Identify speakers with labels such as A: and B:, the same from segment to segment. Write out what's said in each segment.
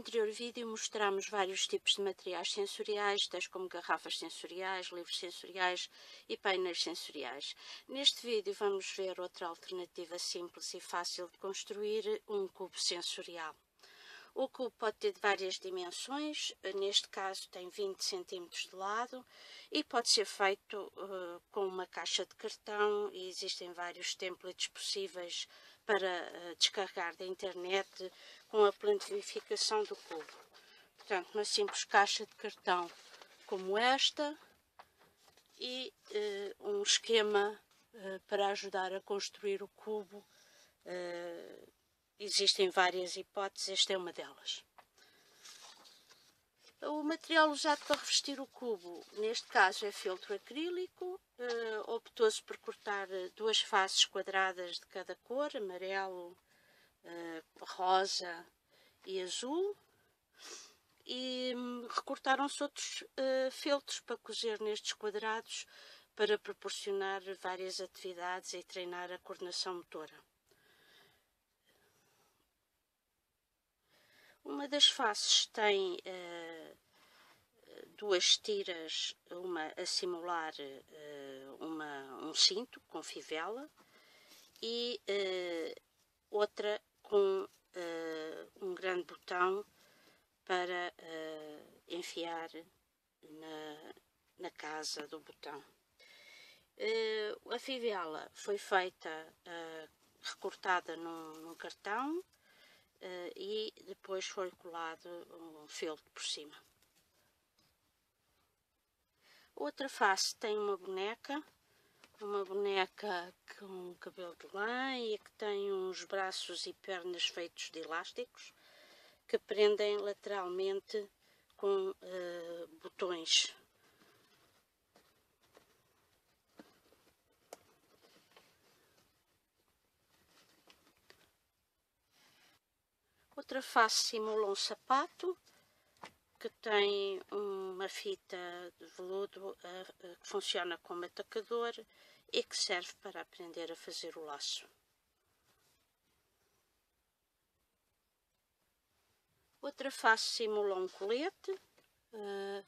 A: anterior vídeo mostramos vários tipos de materiais sensoriais, tais como garrafas sensoriais, livros sensoriais e painéis sensoriais. Neste vídeo vamos ver outra alternativa simples e fácil de construir, um cubo sensorial. O cubo pode ter várias dimensões, neste caso tem 20 cm de lado e pode ser feito uh, com uma caixa de cartão e existem vários templates possíveis para uh, descarregar da internet com a planificação do cubo. Portanto, uma simples caixa de cartão como esta e uh, um esquema para ajudar a construir o cubo Existem várias hipóteses, esta é uma delas. O material usado para revestir o cubo, neste caso é feltro acrílico, uh, optou-se por cortar eh, duas faces quadradas de cada cor, amarelo, uh, rosa e azul, e um, recortaram-se outros uh, feltros para cozer nestes quadrados para proporcionar várias atividades e treinar a coordenação motora. Uma das faces tem duas tiras, uma a simular uh, uma, um cinto com fivela e uh, outra com um grande botão para enfiar na, na casa do botão. a fivela foi feita recortada num, num cartão uh, e depois foi colado um feltro por cima. Outra face tem uma boneca, uma boneca com cabelo de lã e que tem uns braços e pernas feitos de elásticos que prendem lateralmente com uh, botões. Outra face simula um sapato que tem uma fita de veludo uh, que funciona como atacador e que serve para aprender a fazer o laço. Outra face simula um colete uh,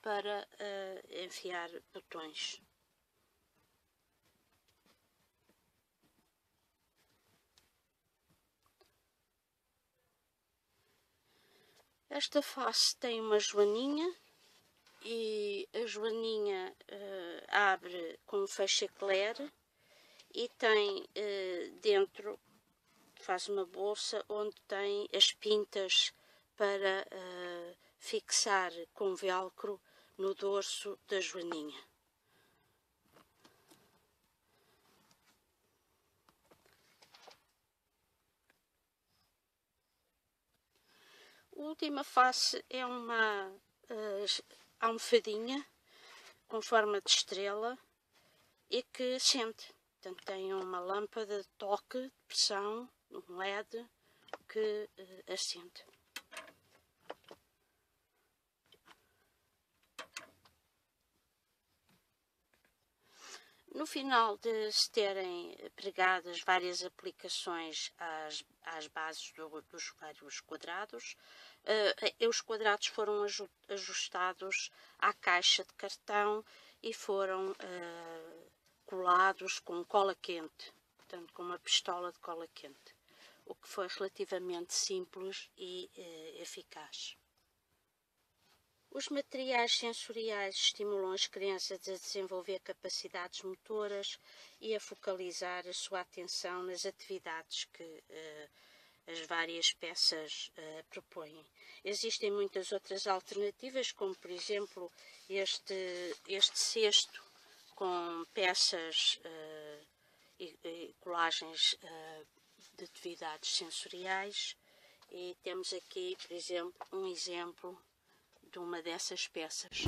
A: para uh, enfiar botões. Esta face tem uma joaninha e a joaninha uh, abre com fecho eclair e tem uh, dentro, faz uma bolsa onde tem as pintas para uh, fixar com velcro no dorso da joaninha. A última face é uma uh, almofadinha com forma de estrela e que sente. Portanto, tem uma lâmpada de toque, de pressão, um LED que uh, acende. No final de se terem pregadas várias aplicações às, às bases do, dos vários quadrados, uh, os quadrados foram ajustados à caixa de cartão e foram uh, colados com cola quente, portanto com uma pistola de cola quente, o que foi relativamente simples e uh, eficaz. Os materiais sensoriais estimulam as crianças a desenvolver capacidades motoras e a focalizar a sua atenção nas atividades que as várias peças uh, propõem. Existem muitas outras alternativas, como por exemplo este, este cesto com peças uh, e, e, colagens de atividades sensoriais. E temos aqui, por exemplo, um exemplo de uma dessas peças.